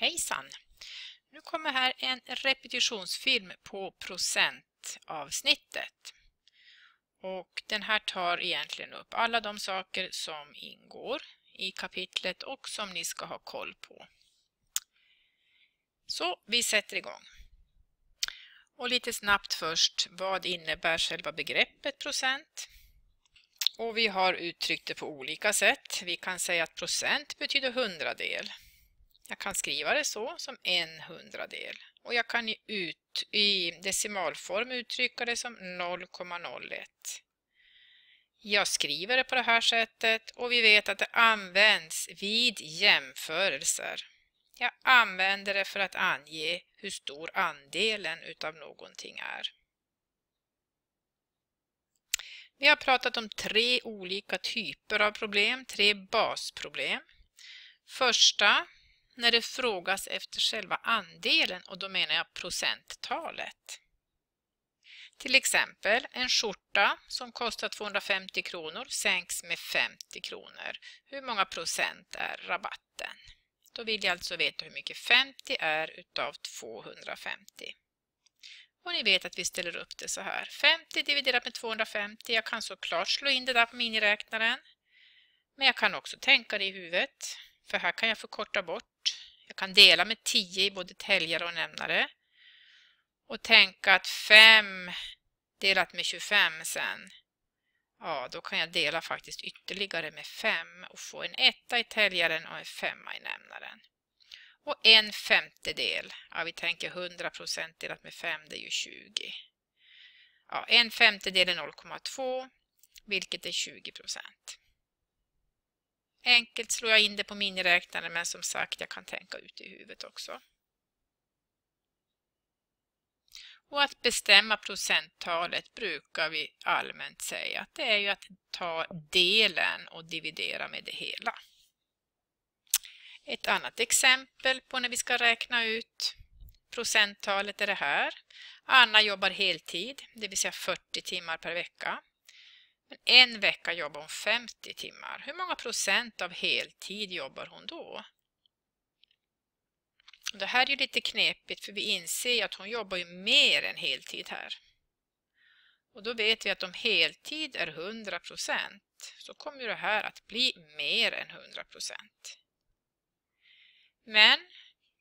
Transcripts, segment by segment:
Hejsan! Nu kommer här en repetitionsfilm på procentavsnittet. Och den här tar egentligen upp alla de saker som ingår i kapitlet och som ni ska ha koll på. Så vi sätter igång. Och lite snabbt först, vad innebär själva begreppet procent? Och vi har uttryckt det på olika sätt. Vi kan säga att procent betyder hundradel. Jag kan skriva det så som en hundradel. Och jag kan ut, i decimalform uttrycka det som 0,01. Jag skriver det på det här sättet och vi vet att det används vid jämförelser. Jag använder det för att ange hur stor andelen utav någonting är. Vi har pratat om tre olika typer av problem, tre basproblem. Första när det frågas efter själva andelen och då menar jag procenttalet. Till exempel en skjorta som kostar 250 kronor sänks med 50 kronor. Hur många procent är rabatten? Då vill jag alltså veta hur mycket 50 är utav 250. Och ni vet att vi ställer upp det så här. 50 dividerat med 250. Jag kan såklart slå in det där på miniräknaren. Men jag kan också tänka det i huvudet. För här kan jag förkorta bort. Jag kan dela med 10 i både täljare och nämnare. Och tänka att 5 delat med 25 sen. Ja, då kan jag dela faktiskt ytterligare med 5 och få en etta i täljaren och en femma i nämnaren. Och en femtedel, ja vi tänker 100% delat med 5 det är ju 20. Ja, en femtedel är 0,2 vilket är 20 procent. Enkelt slår jag in det på miniräknaren men som sagt jag kan tänka ut i huvudet också. Och att bestämma procenttalet brukar vi allmänt säga att det är ju att ta delen och dividera med det hela. Ett annat exempel på när vi ska räkna ut procenttalet är det här. Anna jobbar heltid, det vill säga 40 timmar per vecka. Men en vecka jobbar hon 50 timmar. Hur många procent av heltid jobbar hon då? Det här är ju lite knepigt för vi inser att hon jobbar ju mer än heltid här. Och då vet vi att om heltid är 100 procent så kommer det här att bli mer än 100 procent. Men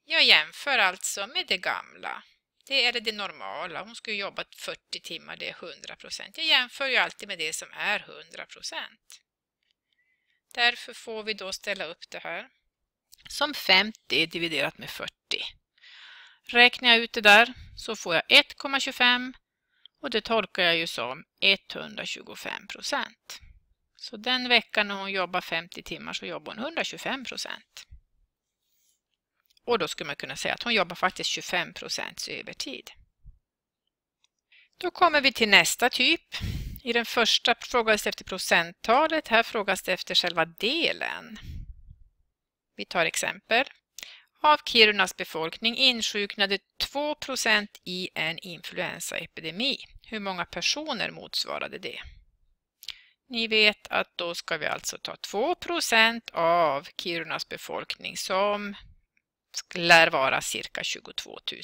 jag jämför alltså med det gamla. Det är det normala. Hon skulle jobba 40 timmar, det är 100 procent. Jag jämför ju alltid med det som är 100 procent. Därför får vi då ställa upp det här som 50 dividerat med 40. Räknar jag ut det där så får jag 1,25 och det tolkar jag ju som 125 procent. Så den veckan när hon jobbar 50 timmar så jobbar hon 125 procent. Och då skulle man kunna säga att hon jobbar faktiskt 25 procents övertid. Då kommer vi till nästa typ. I den första frågades det efter procenttalet, här frågas det efter själva delen. Vi tar exempel. Av Kirunas befolkning insjuknade 2% i en influensaepidemi. Hur många personer motsvarade det? Ni vet att då ska vi alltså ta 2% av Kirunas befolkning som lär vara cirka 22 000.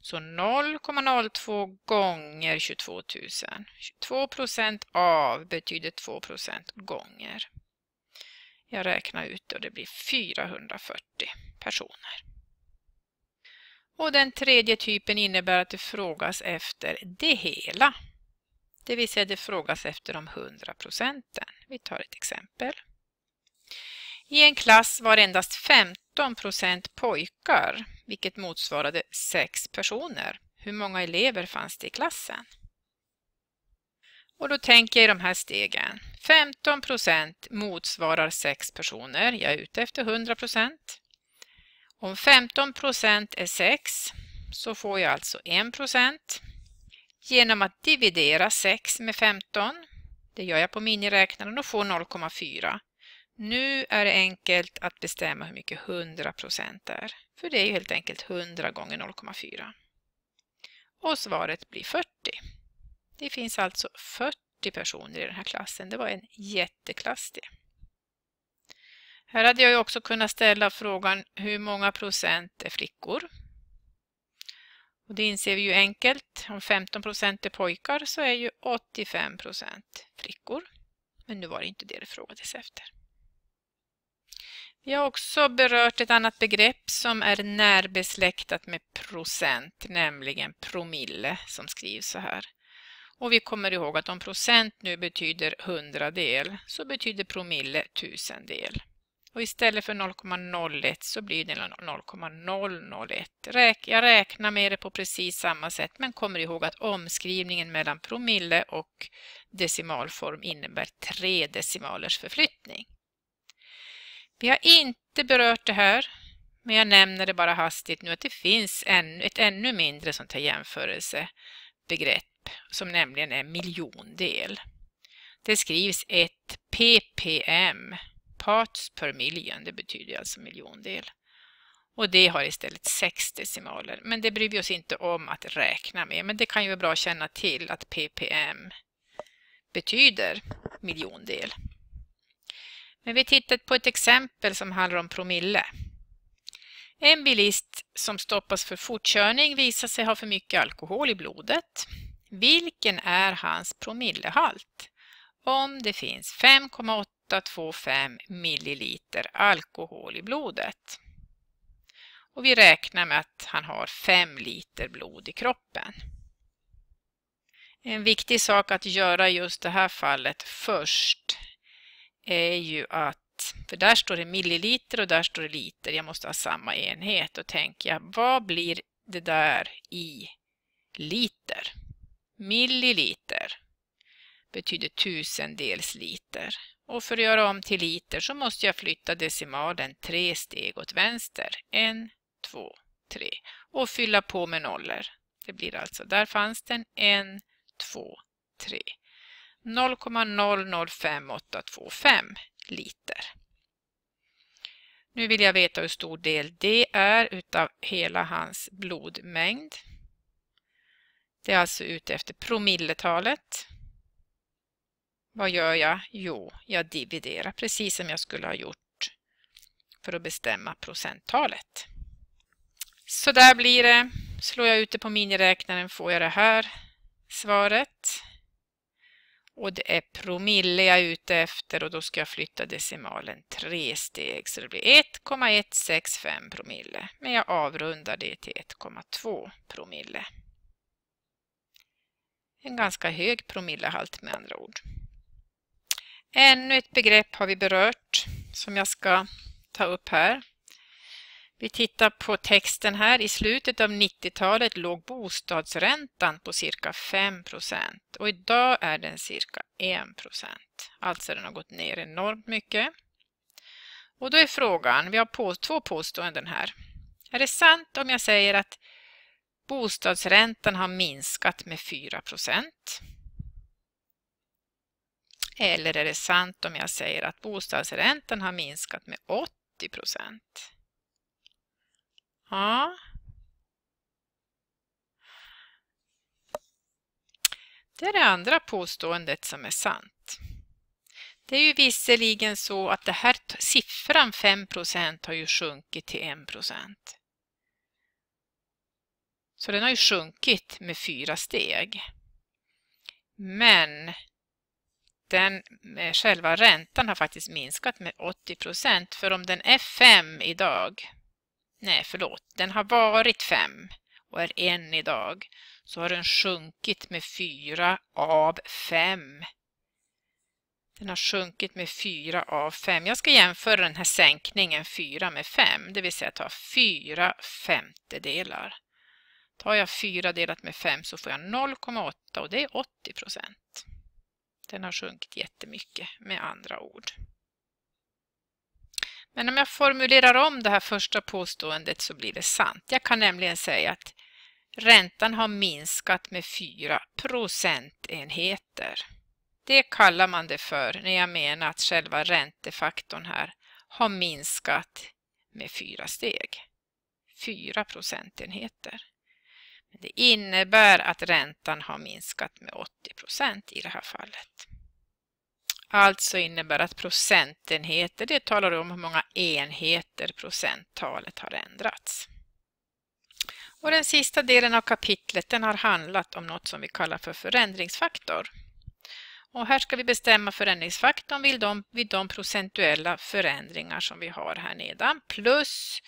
Så 0,02 gånger 22 000. 22 av betyder 2% gånger. Jag räknar ut det och det blir 440 personer. Och den tredje typen innebär att det frågas efter det hela. Det vill säga det frågas efter de 100 procenten. Vi tar ett exempel. I en klass var endast 15 procent pojkar, vilket motsvarade 6 personer. Hur många elever fanns det i klassen? Och då tänker jag i de här stegen. 15 procent motsvarar 6 personer. Jag är ute efter 100 procent. Om 15 procent är 6 så får jag alltså 1 procent. Genom att dividera 6 med 15, det gör jag på miniräknaren och får 0,4. Nu är det enkelt att bestämma hur mycket 100 procent är. För det är ju helt enkelt 100 gånger 0,4. Och svaret blir 40. Det finns alltså 40 personer i den här klassen. Det var en jätteklass det. Här hade jag också kunnat ställa frågan hur många procent är flickor? Och det inser vi ju enkelt. Om 15 procent är pojkar så är ju 85 procent flickor. Men nu var det inte det det frågades efter. Vi har också berört ett annat begrepp som är närbesläktat med procent, nämligen promille som skrivs så här. Och vi kommer ihåg att om procent nu betyder hundradel så betyder promille tusendel. Och istället för 0,01 så blir det 0,001. Jag räknar med det på precis samma sätt men kommer ihåg att omskrivningen mellan promille och decimalform innebär tre decimalers förflyttning. Vi har inte berört det här men jag nämner det bara hastigt nu att det finns ett ännu mindre sånt här jämförelsebegrepp som nämligen är miljondel. Det skrivs ett ppm parts per million, det betyder alltså miljondel. Och det har istället sex decimaler, men det bryr vi oss inte om att räkna med. Men det kan ju vara bra att känna till att ppm betyder miljondel. Men vi tittar på ett exempel som handlar om promille. En bilist som stoppas för fortkörning visar sig ha för mycket alkohol i blodet. Vilken är hans promillehalt? Om det finns 5,825 milliliter alkohol i blodet. Och vi räknar med att han har 5 liter blod i kroppen. En viktig sak att göra just det här fallet först är ju att, för där står det milliliter och där står det liter, jag måste ha samma enhet. Då tänker jag, vad blir det där i liter? Milliliter betyder tusendels liter. Och för att göra om till liter så måste jag flytta decimalen tre steg åt vänster. En, två, tre. Och fylla på med nollor. Det blir alltså, där fanns den, en, två, tre. 0,005825 liter. Nu vill jag veta hur stor del det är utav hela hans blodmängd. Det är alltså ute efter promilletalet. Vad gör jag? Jo, jag dividerar precis som jag skulle ha gjort för att bestämma procenttalet. Så där blir det. Slår jag ut det på miniräknaren får jag det här svaret. Och det är promille jag är ute efter och då ska jag flytta decimalen tre steg så det blir 1,165 promille. Men jag avrundar det till 1,2 promille. En ganska hög promillehalt med andra ord. Ännu ett begrepp har vi berört som jag ska ta upp här. Vi tittar på texten här. I slutet av 90-talet låg bostadsräntan på cirka 5% och idag är den cirka 1% Alltså den har gått ner enormt mycket. Och då är frågan, vi har på, två påståenden här. Är det sant om jag säger att bostadsräntan har minskat med 4% eller är det sant om jag säger att bostadsräntan har minskat med 80 procent? Ja. Det är det andra påståendet som är sant. Det är ju visserligen så att det här siffran 5 procent har ju sjunkit till 1 procent. Så den har ju sjunkit med fyra steg. Men den, eh, själva räntan har faktiskt minskat med 80 procent. För om den är 5 idag, nej förlåt, den har varit 5 och är 1 idag, så har den sjunkit med 4 av 5. Den har sjunkit med 4 av 5. Jag ska jämföra den här sänkningen 4 med 5, det vill säga ta 4 femtedelar. Tar jag 4 delat med 5 så får jag 0,8 och det är 80 procent. Den har sjunkit jättemycket med andra ord. Men om jag formulerar om det här första påståendet så blir det sant. Jag kan nämligen säga att räntan har minskat med 4 procentenheter. Det kallar man det för när jag menar att själva räntefaktorn här har minskat med fyra steg. 4 procentenheter. Det innebär att räntan har minskat med 80 procent i det här fallet. Alltså innebär att procentenheter, det talar om hur många enheter procenttalet har ändrats. Och den sista delen av kapitlet den har handlat om något som vi kallar för förändringsfaktor. Och här ska vi bestämma förändringsfaktorn vid de, vid de procentuella förändringar som vi har här nedan plus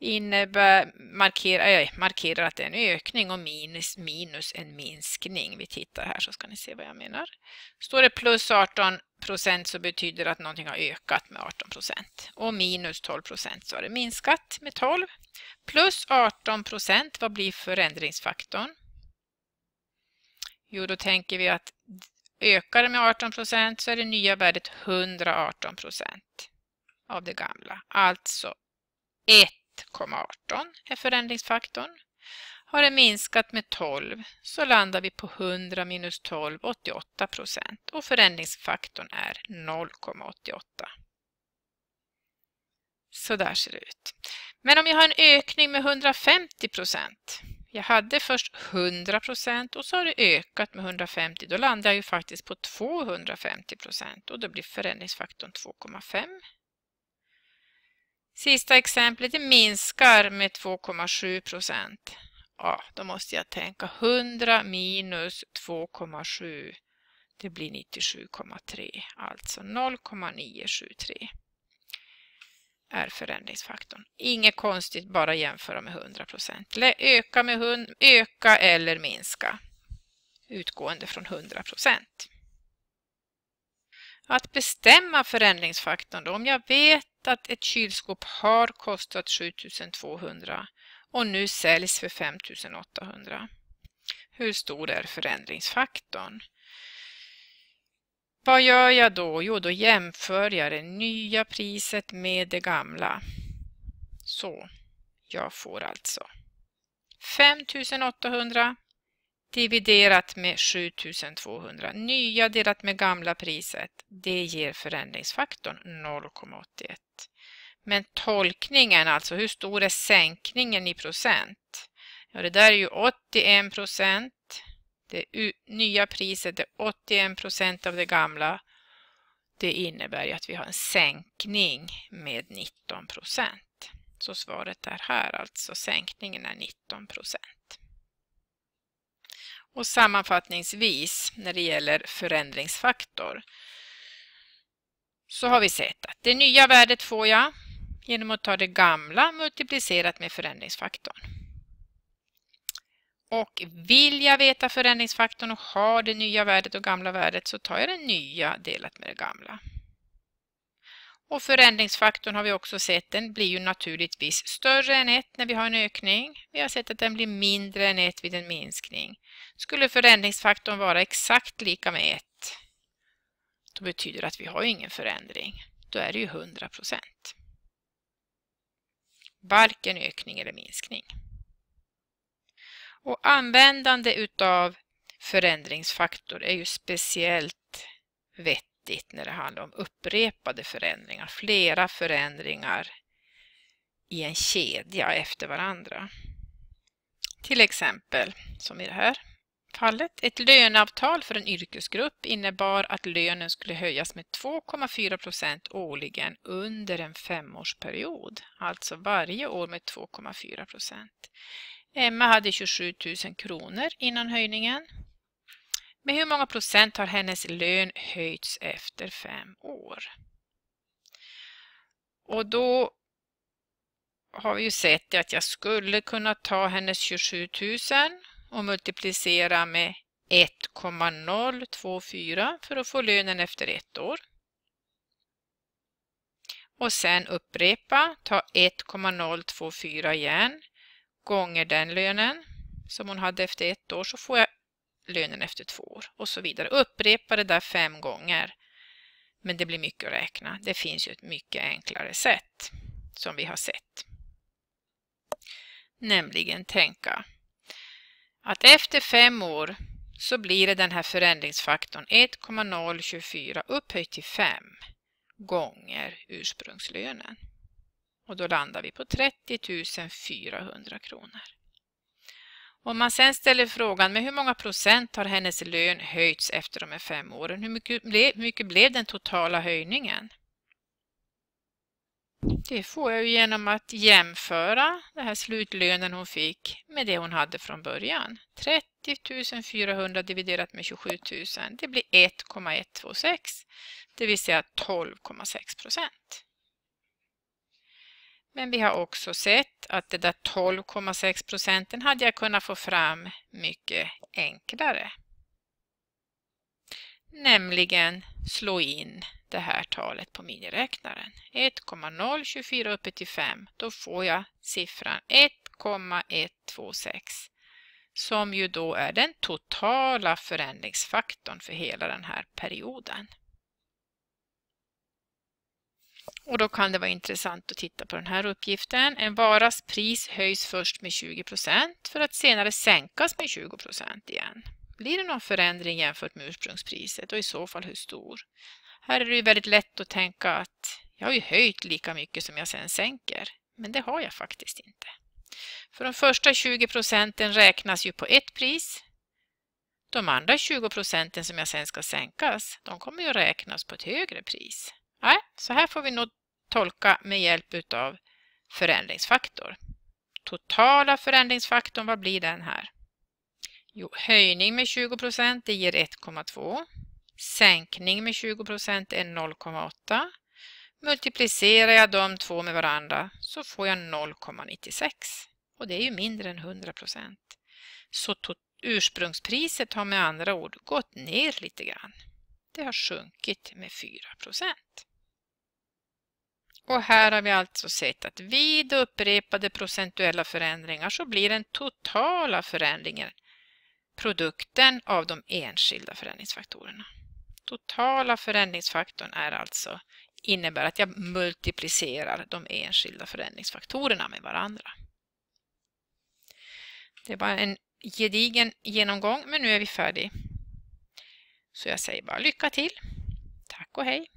innebär, markerar, äh, markerar att det är en ökning och minus, minus en minskning. Vi tittar här så ska ni se vad jag menar. Står det plus 18 procent så betyder det att någonting har ökat med 18 procent. Och minus 12 procent så har det minskat med 12. Plus 18 procent, vad blir förändringsfaktorn? Jo, då tänker vi att ökar det med 18 procent så är det nya värdet 118 procent av det gamla. Alltså 1 1,18 är förändringsfaktorn. Har det minskat med 12 så landar vi på 100 minus 12, 88 procent och förändringsfaktorn är 0,88. Så där ser det ut. Men om jag har en ökning med 150 procent. Jag hade först 100 procent och så har det ökat med 150. Då landar jag ju faktiskt på 250 procent och då blir förändringsfaktorn 2,5. Sista exemplet, det minskar med 2,7 procent. Ja, då måste jag tänka 100 minus 2,7. Det blir 97,3, alltså 0,973 är förändringsfaktorn. Inget konstigt, bara jämföra med 100 procent. Öka, med öka eller minska utgående från 100 procent. Att bestämma förändringsfaktorn då, om jag vet att ett kylskåp har kostat 7200 och nu säljs för 5800. Hur stor är förändringsfaktorn? Vad gör jag då? Jo, då jämför jag det nya priset med det gamla. Så, jag får alltså 5800 dividerat med 7200. Nya delat med gamla priset, det ger förändringsfaktorn 0,81. Men tolkningen, alltså hur stor är sänkningen i procent? Ja, det där är ju 81 procent. Det nya priset är 81 procent av det gamla. Det innebär ju att vi har en sänkning med 19 procent. Så svaret är här alltså, sänkningen är 19 procent. Och sammanfattningsvis när det gäller förändringsfaktor så har vi sett att det nya värdet får jag genom att ta det gamla multiplicerat med förändringsfaktorn. Och vill jag veta förändringsfaktorn och ha det nya värdet och gamla värdet så tar jag det nya delat med det gamla. Och förändringsfaktorn har vi också sett, den blir ju naturligtvis större än 1 när vi har en ökning. Vi har sett att den blir mindre än 1 vid en minskning. Skulle förändringsfaktorn vara exakt lika med 1, då betyder det att vi har ingen förändring. Då är det ju 100 procent. Varken ökning eller minskning. Och användande utav förändringsfaktor är ju speciellt vettigt när det handlar om upprepade förändringar, flera förändringar i en kedja efter varandra. Till exempel, som i det här fallet, ett löneavtal för en yrkesgrupp innebar att lönen skulle höjas med 2,4 procent årligen under en femårsperiod, alltså varje år med 2,4 procent. Emma hade 27 000 kronor innan höjningen. Med hur många procent har hennes lön höjts efter fem år? Och då har vi ju sett att jag skulle kunna ta hennes 27 000 och multiplicera med 1,024 för att få lönen efter ett år. Och sen upprepa, ta 1,024 igen gånger den lönen som hon hade efter ett år så får jag lönen efter två år och så vidare. Upprepa det där fem gånger. Men det blir mycket att räkna. Det finns ju ett mycket enklare sätt som vi har sett. Nämligen tänka att efter fem år så blir det den här förändringsfaktorn 1,024 upphöjt till 5 gånger ursprungslönen. Och då landar vi på 30 400 kronor. Om man sen ställer frågan med hur många procent har hennes lön höjts efter de här fem åren? Hur mycket, ble, hur mycket blev den totala höjningen? Det får jag genom att jämföra den här slutlönen hon fick med det hon hade från början. 30 400 dividerat med 27 000, det blir 1,126, det vill säga 12,6 procent. Men vi har också sett att det där 12,6 procenten hade jag kunnat få fram mycket enklare. Nämligen slå in det här talet på miniräknaren. 1,024 uppe till 5. Då får jag siffran 1,126 som ju då är den totala förändringsfaktorn för hela den här perioden. Och då kan det vara intressant att titta på den här uppgiften. En varas pris höjs först med 20% för att senare sänkas med 20% igen. Blir det någon förändring jämfört med ursprungspriset och i så fall hur stor? Här är det ju väldigt lätt att tänka att jag har ju höjt lika mycket som jag sen sänker. Men det har jag faktiskt inte. För de första 20 procenten räknas ju på ett pris. De andra 20 procenten som jag sen ska sänkas, de kommer ju räknas på ett högre pris. Nej, så här får vi nog tolka med hjälp av förändringsfaktor. Totala förändringsfaktorn, vad blir den här? Jo, höjning med 20 procent, det ger 1,2. Sänkning med 20 procent är 0,8. Multiplicerar jag de två med varandra så får jag 0,96. Och det är ju mindre än 100 procent. Så ursprungspriset har med andra ord gått ner lite grann. Det har sjunkit med 4 procent. Och här har vi alltså sett att vid upprepade procentuella förändringar så blir den totala förändringen produkten av de enskilda förändringsfaktorerna. Totala förändringsfaktorn är alltså innebär att jag multiplicerar de enskilda förändringsfaktorerna med varandra. Det var en gedigen genomgång men nu är vi färdiga. Så jag säger bara lycka till. Tack och hej!